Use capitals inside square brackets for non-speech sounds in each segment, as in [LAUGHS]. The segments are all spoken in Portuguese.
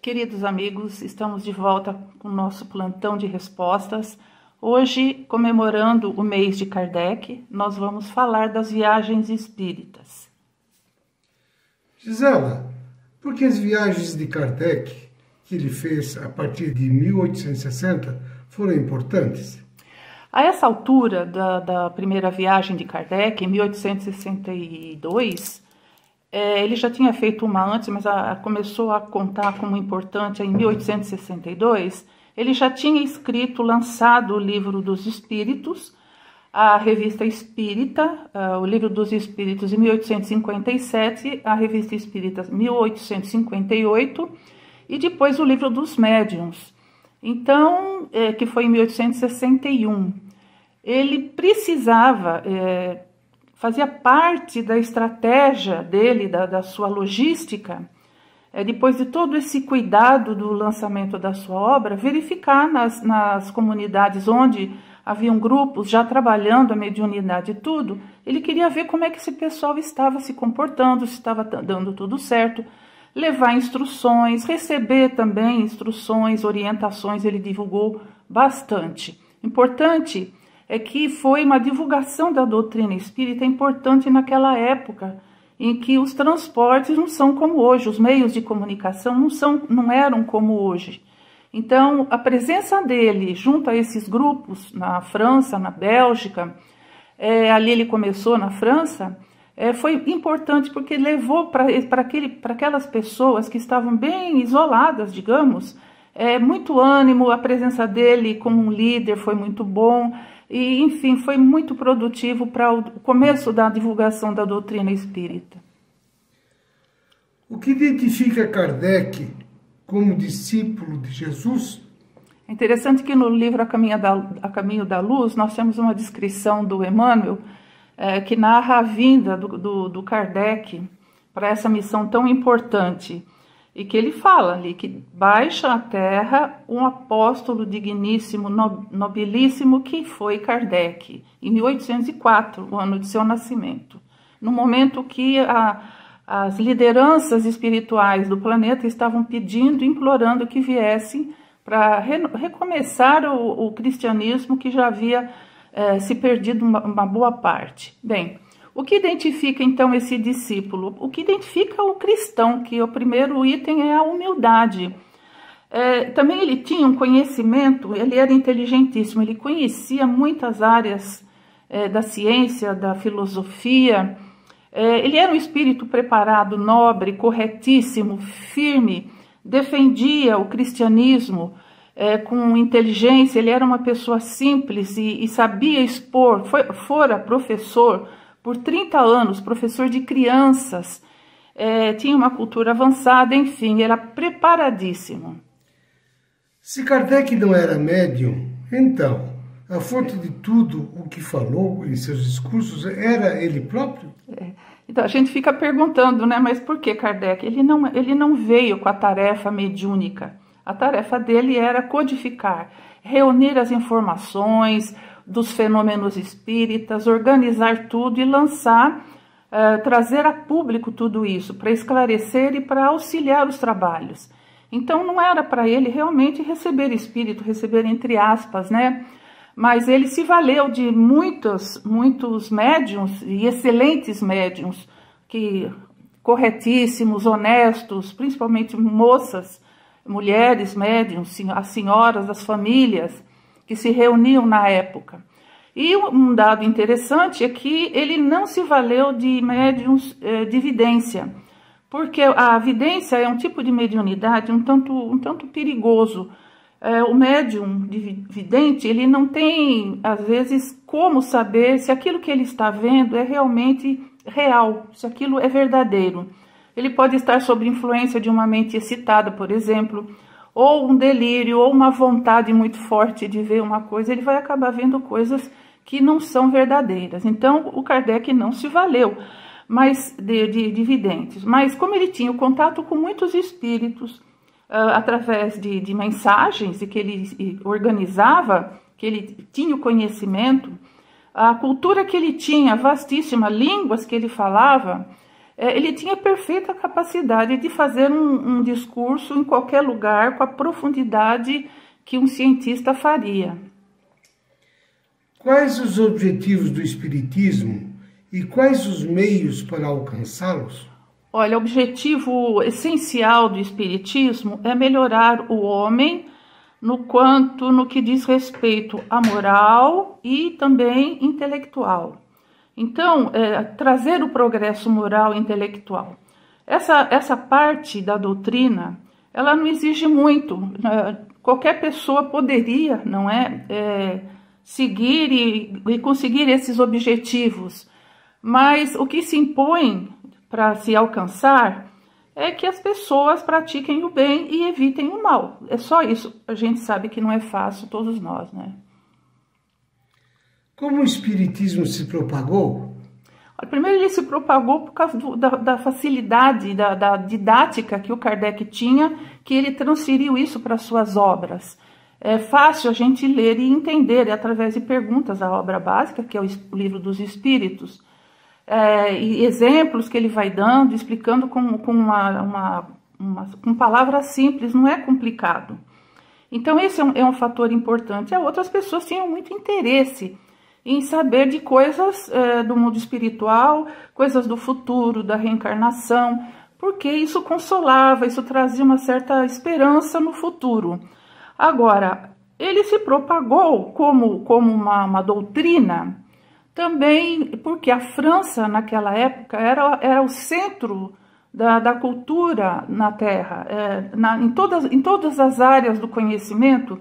Queridos amigos, estamos de volta com o nosso plantão de respostas. Hoje, comemorando o mês de Kardec, nós vamos falar das viagens espíritas. Gisela, por que as viagens de Kardec, que ele fez a partir de 1860, foram importantes? A essa altura da, da primeira viagem de Kardec, em 1862, é, ele já tinha feito uma antes, mas a, a começou a contar como importante em 1862. Ele já tinha escrito, lançado o livro dos Espíritos, a revista Espírita, uh, o livro dos Espíritos em 1857, a revista Espírita 1858 e depois o livro dos Médiuns. Então, é, que foi em 1861. Ele precisava é, fazia parte da estratégia dele, da, da sua logística, é, depois de todo esse cuidado do lançamento da sua obra, verificar nas, nas comunidades onde haviam grupos já trabalhando a mediunidade e tudo, ele queria ver como é que esse pessoal estava se comportando, se estava dando tudo certo, levar instruções, receber também instruções, orientações, ele divulgou bastante. Importante é que foi uma divulgação da doutrina espírita importante naquela época, em que os transportes não são como hoje, os meios de comunicação não, são, não eram como hoje. Então, a presença dele junto a esses grupos na França, na Bélgica, é, ali ele começou na França, é, foi importante porque levou para aquelas pessoas que estavam bem isoladas, digamos, é, muito ânimo, a presença dele como um líder foi muito bom. E, enfim, foi muito produtivo para o começo da divulgação da doutrina espírita. O que identifica Kardec como discípulo de Jesus? É interessante que no livro A Caminho da, a Caminho da Luz nós temos uma descrição do Emmanuel é, que narra a vinda do, do, do Kardec para essa missão tão importante e que ele fala ali que baixa à terra um apóstolo digníssimo, nobilíssimo, que foi Kardec, em 1804, o ano de seu nascimento, no momento que a, as lideranças espirituais do planeta estavam pedindo, implorando que viessem para re, recomeçar o, o, cristianismo que já havia é, se perdido uma, uma boa parte. Bem, o que identifica então esse discípulo? O que identifica o cristão, que o primeiro item é a humildade. É, também ele tinha um conhecimento, ele era inteligentíssimo, ele conhecia muitas áreas é, da ciência, da filosofia. É, ele era um espírito preparado, nobre, corretíssimo, firme, defendia o cristianismo é, com inteligência. Ele era uma pessoa simples e, e sabia expor, foi, fora professor por 30 anos, professor de crianças, é, tinha uma cultura avançada, enfim, era preparadíssimo. Se Kardec não era médium, então, a fonte de tudo o que falou em seus discursos era ele próprio? É. Então a gente fica perguntando, né? Mas por que Kardec? Ele não, ele não veio com a tarefa mediúnica. A tarefa dele era codificar, reunir as informações, dos fenômenos espíritas, organizar tudo e lançar, uh, trazer a público tudo isso, para esclarecer e para auxiliar os trabalhos. Então não era para ele realmente receber espírito, receber entre aspas, né? Mas ele se valeu de muitos, muitos médiums e excelentes médiums, que corretíssimos, honestos, principalmente moças, mulheres médiums, as senhoras das famílias, que se reuniam na época. E um dado interessante é que ele não se valeu de médiums eh, de vidência, porque a vidência é um tipo de mediunidade um tanto, um tanto perigoso. É, o médium de vidente, ele não tem, às vezes, como saber se aquilo que ele está vendo é realmente real, se aquilo é verdadeiro. Ele pode estar sob influência de uma mente excitada, por exemplo, ou um delírio, ou uma vontade muito forte de ver uma coisa, ele vai acabar vendo coisas que não são verdadeiras. Então, o Kardec não se valeu mas de, de, de videntes. Mas como ele tinha o contato com muitos espíritos, uh, através de, de mensagens e que ele organizava, que ele tinha o conhecimento, a cultura que ele tinha, vastíssima, línguas que ele falava, ele tinha perfeita capacidade de fazer um, um discurso em qualquer lugar com a profundidade que um cientista faria. Quais os objetivos do Espiritismo e quais os meios para alcançá-los? Olha, o objetivo essencial do Espiritismo é melhorar o homem no quanto no que diz respeito à moral e também intelectual. Então, é, trazer o progresso moral e intelectual. Essa, essa parte da doutrina, ela não exige muito. Né? Qualquer pessoa poderia, não é, é seguir e, e conseguir esses objetivos. Mas o que se impõe para se alcançar é que as pessoas pratiquem o bem e evitem o mal. É só isso. A gente sabe que não é fácil, todos nós, né? Como o Espiritismo se propagou? Primeiro, ele se propagou por causa do, da, da, facilidade, da, da, didática que o Kardec tinha, que ele transferiu isso para suas obras. É fácil a gente ler e entender, é através de perguntas, a obra básica, que é o livro dos Espíritos, é, e exemplos que ele vai dando, explicando com, com, uma, uma, uma, com palavras simples, não é complicado. Então, esse é um, é um fator importante. Outras pessoas tinham muito interesse em saber de coisas é, do mundo espiritual, coisas do futuro, da reencarnação, porque isso consolava, isso trazia uma certa esperança no futuro. Agora, ele se propagou como, como uma, uma doutrina também porque a França, naquela época, era, era o centro da, da cultura na Terra. É, na, em, todas, em todas as áreas do conhecimento,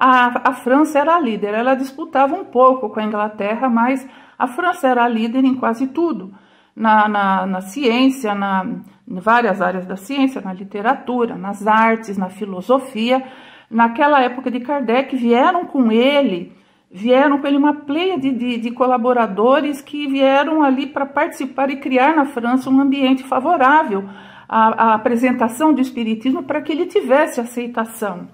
a, a França era a líder. Ela disputava um pouco com a Inglaterra, mas a França era a líder em quase tudo. Na, na, na ciência, na, em várias áreas da ciência, na literatura, nas artes, na filosofia. Naquela época de Kardec, vieram com ele vieram com ele uma pleia de, de, de colaboradores que vieram ali para participar e criar na França um ambiente favorável à, à apresentação do Espiritismo para que ele tivesse aceitação.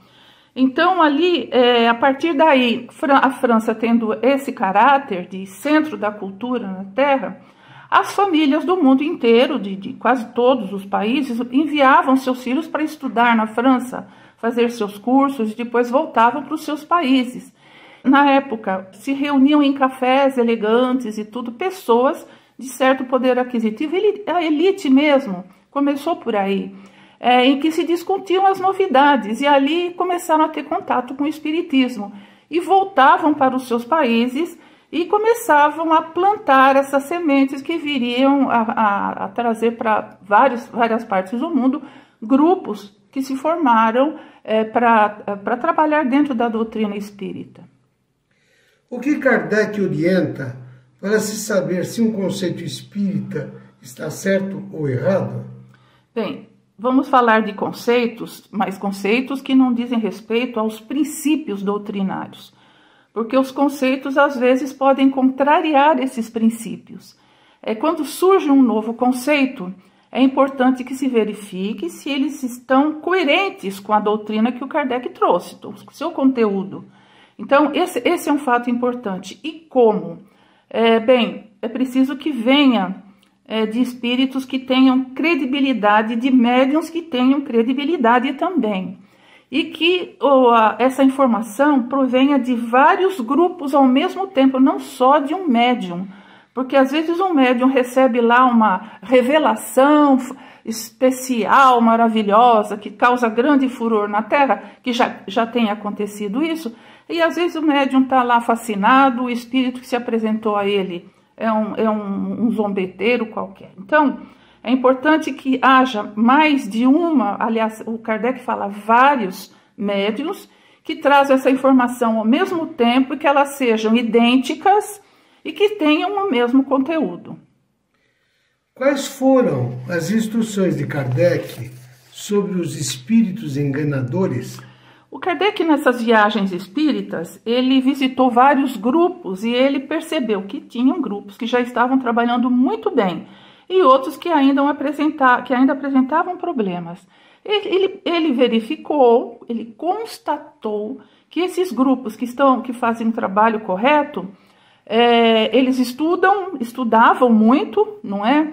Então, ali, é, a partir daí, a França tendo esse caráter de centro da cultura na Terra, as famílias do mundo inteiro, de, de quase todos os países, enviavam seus filhos para estudar na França, fazer seus cursos e depois voltavam para os seus países. Na época, se reuniam em cafés elegantes e tudo, pessoas de certo poder aquisitivo, a elite mesmo, começou por aí, é, em que se discutiam as novidades, e ali começaram a ter contato com o Espiritismo, e voltavam para os seus países e começavam a plantar essas sementes que viriam a, a, a trazer para várias partes do mundo grupos que se formaram é, para trabalhar dentro da doutrina espírita. O que Kardec orienta para se saber se um conceito espírita está certo ou errado? Bem, vamos falar de conceitos, mas conceitos que não dizem respeito aos princípios doutrinários, porque os conceitos às vezes podem contrariar esses princípios. É quando surge um novo conceito, é importante que se verifique se eles estão coerentes com a doutrina que o Kardec trouxe, o seu conteúdo. Então, esse, esse é um fato importante. E como? É, bem, é preciso que venha é, de espíritos que tenham credibilidade, de médiums que tenham credibilidade também. E que oh, a, essa informação provenha de vários grupos ao mesmo tempo, não só de um médium. Porque às vezes um médium recebe lá uma revelação especial, maravilhosa, que causa grande furor na Terra, que já, já tem acontecido isso, e às vezes o médium está lá fascinado, o espírito que se apresentou a ele é um, é um, um zombeteiro qualquer. Então, é importante que haja mais de uma, aliás, o Kardec fala vários médiums que trazem essa informação ao mesmo tempo e que elas sejam idênticas e que tenham o mesmo conteúdo. Quais foram as instruções de Kardec sobre os espíritos enganadores? O Kardec, nessas viagens espíritas, ele visitou vários grupos e ele percebeu que tinham grupos que já estavam trabalhando muito bem e outros que ainda, que ainda apresentavam problemas. Ele, ele, ele, verificou, ele constatou que esses grupos que estão, que fazem um trabalho correto, é, eles estudam, estudavam muito, não é?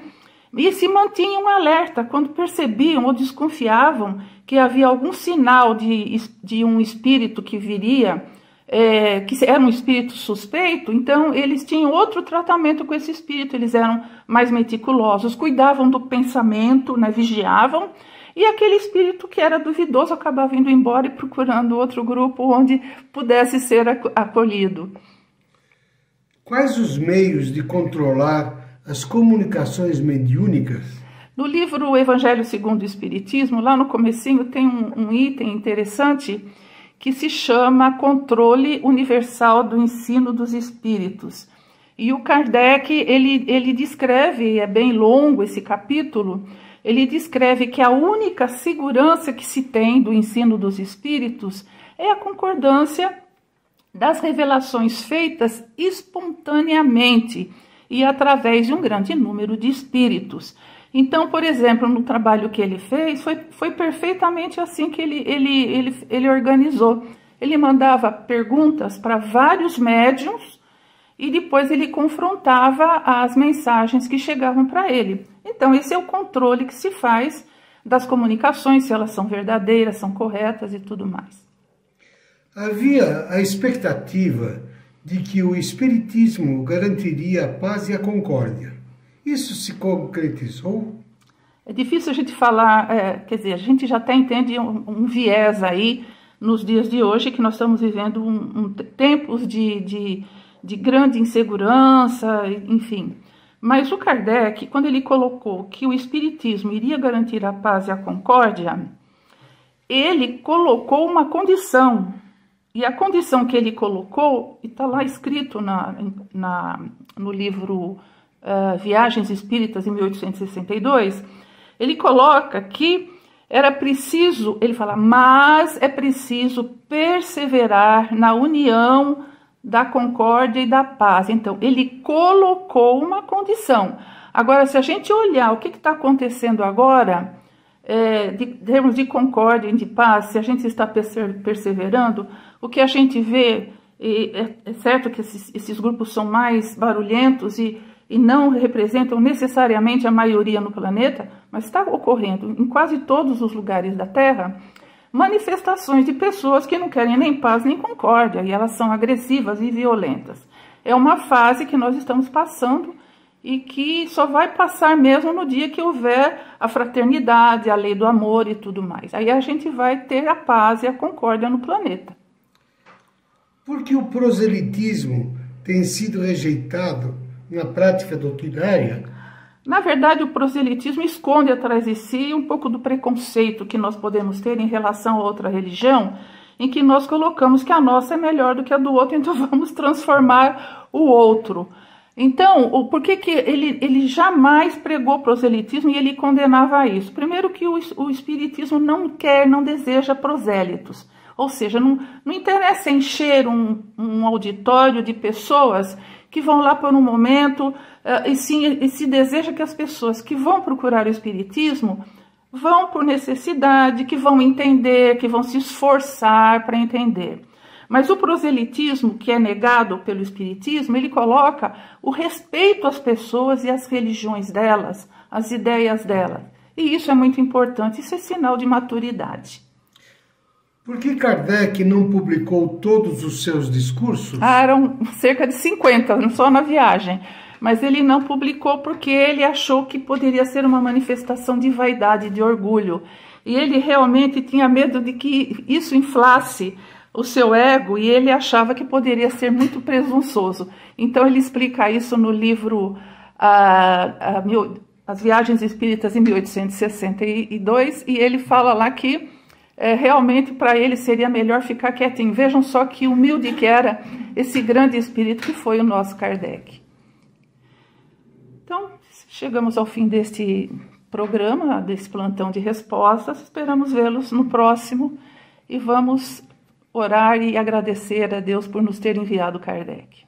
E se mantinham alerta quando percebiam ou desconfiavam que havia algum sinal de, de um espírito que viria, é, que era um espírito suspeito, então eles tinham outro tratamento com esse espírito, eles eram mais meticulosos, cuidavam do pensamento, né, vigiavam, e aquele espírito que era duvidoso acabava indo embora e procurando outro grupo onde pudesse ser acolhido. Quais os meios de controlar as comunicações mediúnicas? No livro Evangelho segundo o Espiritismo, lá no comecinho tem um, um item interessante que se chama Controle Universal do Ensino dos Espíritos. E o Kardec, ele, ele descreve, é bem longo esse capítulo, ele descreve que a única segurança que se tem do ensino dos espíritos é a concordância das revelações feitas espontaneamente e através de um grande número de espíritos. Então, por exemplo, no trabalho que ele fez, foi, foi perfeitamente assim que ele, ele, ele, ele organizou. Ele mandava perguntas para vários médiums e depois ele confrontava as mensagens que chegavam para ele. Então, esse é o controle que se faz das comunicações, se elas são verdadeiras, são corretas e tudo mais. Havia a expectativa de que o Espiritismo garantiria a paz e a concórdia. Isso se concretizou? É difícil a gente falar, é, quer dizer, a gente já até entende um, um, viés aí nos dias de hoje, que nós estamos vivendo um, um, tempos de, de, de grande insegurança, enfim. Mas o Kardec, quando ele colocou que o Espiritismo iria garantir a paz e a concórdia, ele colocou uma condição e a condição que ele colocou, e está lá escrito na, na, no livro uh, Viagens Espíritas, em 1862, ele coloca que era preciso, ele fala, mas é preciso perseverar na união da concórdia e da paz. Então, ele colocou uma condição. Agora, se a gente olhar o que está acontecendo agora, é, de termos de concórdia e de paz, se a gente está perseverando, o que a gente vê, é, é certo que esses, esses, grupos são mais barulhentos e, e não representam necessariamente a maioria no planeta, mas está ocorrendo em quase todos os lugares da Terra manifestações de pessoas que não querem nem paz nem concórdia e elas são agressivas e violentas. É uma fase que nós estamos passando e que só vai passar mesmo no dia que houver a fraternidade, a lei do amor e tudo mais. Aí a gente vai ter a paz e a concórdia no planeta. Porque o proselitismo tem sido rejeitado na prática doutrinária? Na verdade, o proselitismo esconde atrás de si um pouco do preconceito que nós podemos ter em relação a outra religião, em que nós colocamos que a nossa é melhor do que a do outro, [LAUGHS] então vamos transformar o outro. Então, por que, que ele, ele jamais pregou proselitismo e ele condenava isso? Primeiro que o, o espiritismo não quer, não deseja prosélitos. Ou seja, não, não interessa encher um, um auditório de pessoas que vão lá por um momento, uh, e, sim, e se deseja que as pessoas que vão procurar o espiritismo vão por necessidade, que vão entender, que vão se esforçar para entender. Mas o proselitismo, que é negado pelo Espiritismo, ele coloca o respeito às pessoas e às religiões delas, às ideias delas. E isso é muito importante, isso é sinal de maturidade. Por que Kardec não publicou todos os seus discursos? Ah, eram cerca de 50, não só na viagem. Mas ele não publicou porque ele achou que poderia ser uma manifestação de vaidade, de orgulho. E ele realmente tinha medo de que isso inflasse o seu ego e ele achava que poderia ser muito presunçoso. Então ele explica isso no livro ah, mil, As Viagens Espíritas em 1862 e ele fala lá que é, realmente para ele seria melhor ficar quietinho. Vejam só que humilde que era esse grande espírito que foi o nosso Kardec. Então, chegamos ao fim deste programa, desse plantão de respostas. Esperamos vê-los no próximo e vamos orar e agradecer a Deus por nos ter enviado Kardec.